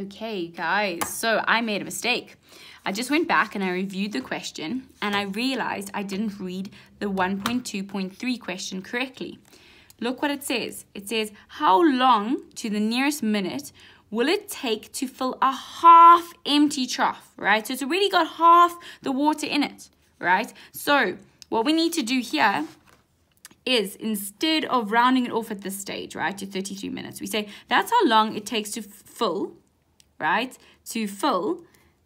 Okay, guys, so I made a mistake. I just went back and I reviewed the question and I realized I didn't read the 1.2.3 question correctly. Look what it says. It says, how long to the nearest minute will it take to fill a half empty trough, right? So it's already got half the water in it, right? So what we need to do here is instead of rounding it off at this stage, right, to 33 minutes, we say that's how long it takes to fill, right, to fill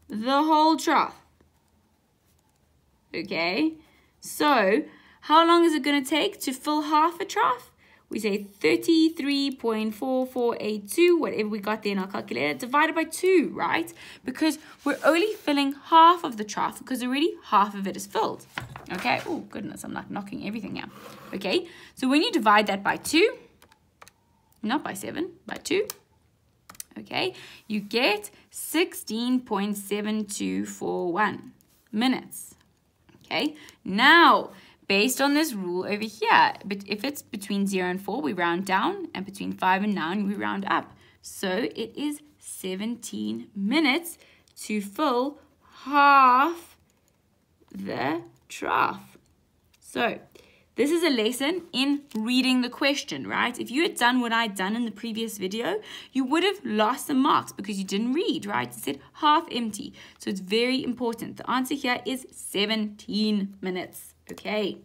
the whole trough. Okay, so how long is it going to take to fill half a trough? We say 33.4482, whatever we got there in our calculator, divided by 2, right? Because we're only filling half of the trough because already half of it is filled. Okay, oh goodness, I'm like knocking everything out. Okay, so when you divide that by 2, not by 7, by 2, okay, you get 16.7241 minutes. Okay, now based on this rule over here, but if it's between 0 and 4, we round down, and between 5 and 9, we round up. So it is 17 minutes to fill half the trough. So this is a lesson in reading the question, right? If you had done what I'd done in the previous video, you would have lost some marks because you didn't read, right? It said half empty. So it's very important. The answer here is 17 minutes. Okay.